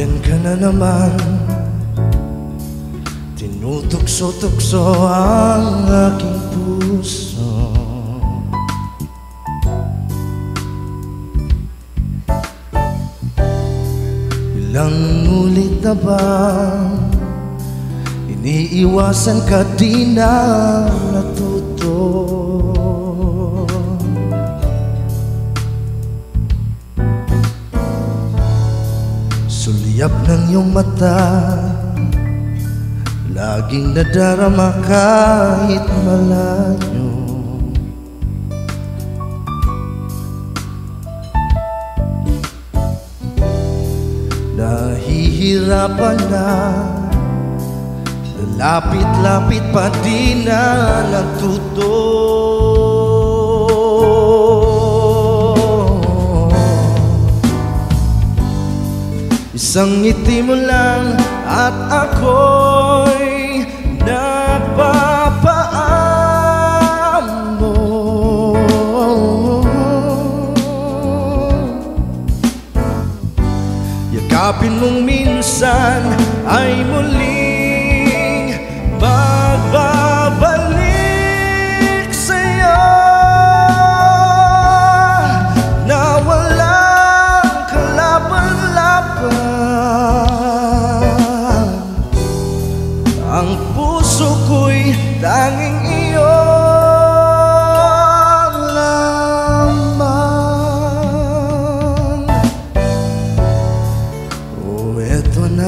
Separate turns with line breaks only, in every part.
Nandyan ka na naman. Tinutukso-tukso ang aking puso. Ilang ulit na ba Iniiwasan ka di na natuto Sulyap ng iyong mata. Laging nadarama kahit malayo. Nahihirapan na. Lapit-lapit pa di na natuto Isang ngiti mo lang at ako'y napapaamo Yakapin mong minsan ay muling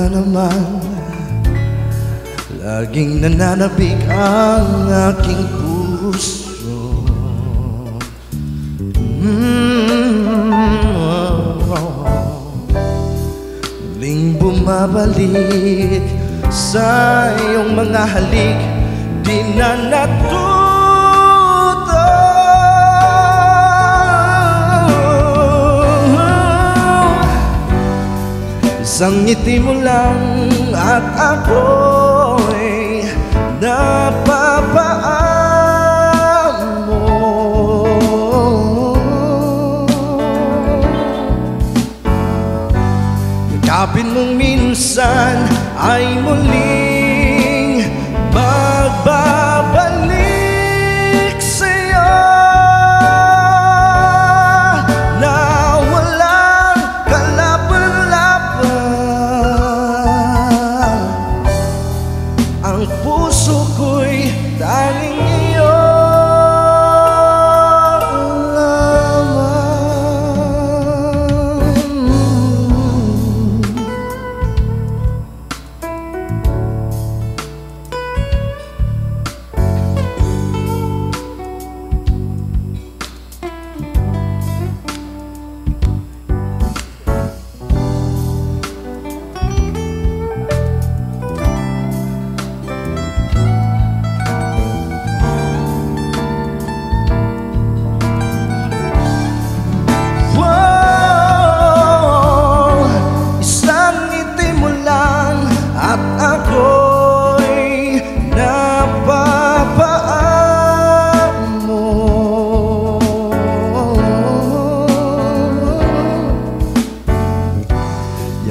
na naman. Laging nananabik ang aking puso. Mm oh. Muling bumabalik sa iyong mga halik Di na natuto Isang ngiti mo lang at ako'y napapaamo Yakapin mong minsan ay muling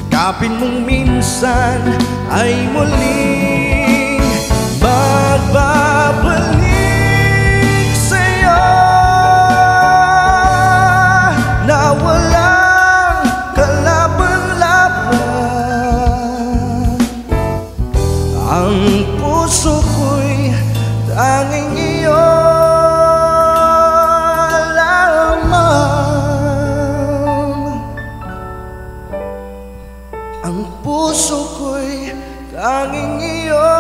Yakapin mong minsan ay muling Ang puso ko'y tanging iyo